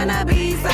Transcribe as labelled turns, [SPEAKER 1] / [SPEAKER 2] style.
[SPEAKER 1] when I be